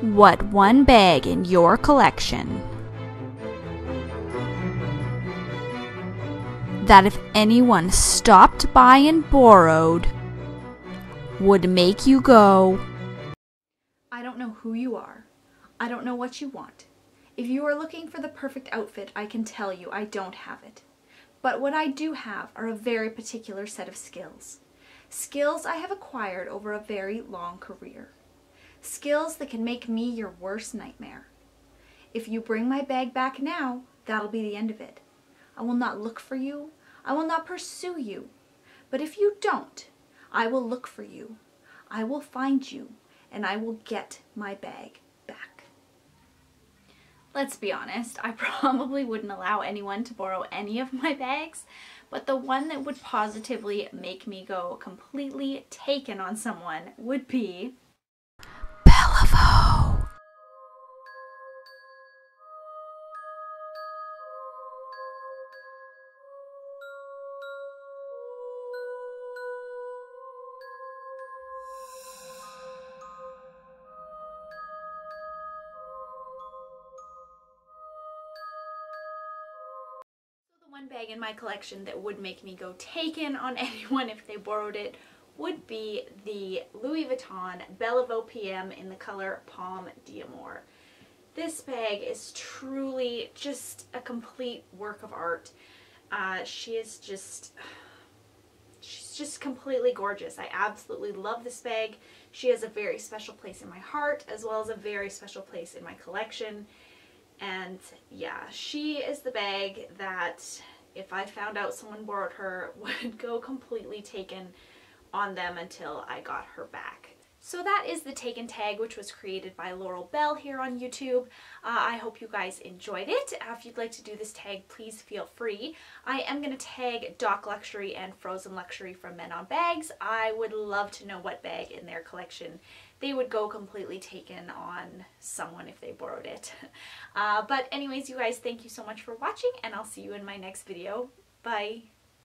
what one bag in your collection that if anyone stopped by and borrowed would make you go, I don't know who you are. I don't know what you want. If you are looking for the perfect outfit, I can tell you I don't have it. But what I do have are a very particular set of skills. Skills I have acquired over a very long career. Skills that can make me your worst nightmare. If you bring my bag back now, that'll be the end of it. I will not look for you. I will not pursue you. But if you don't, I will look for you. I will find you, and I will get my bag back. Let's be honest, I probably wouldn't allow anyone to borrow any of my bags, but the one that would positively make me go completely taken on someone would be one bag in my collection that would make me go taken on anyone if they borrowed it would be the Louis Vuitton Bellevue PM in the color Pomme d'Amour. This bag is truly just a complete work of art. Uh, she is just, she's just completely gorgeous. I absolutely love this bag. She has a very special place in my heart as well as a very special place in my collection. And yeah, she is the bag that if I found out someone borrowed her would go completely taken on them until I got her back. So that is the Taken tag which was created by LaurelBelle here on YouTube. Uh, I hope you guys enjoyed it. Uh, if you'd like to do this tag, please feel free. I am going to tag Doc Luxury and Frozen Luxury from Men on Bags. I would love to know what bag in their collection they would go completely taken on someone if they borrowed it. Uh, but anyways, you guys, thank you so much for watching and I'll see you in my next video. Bye!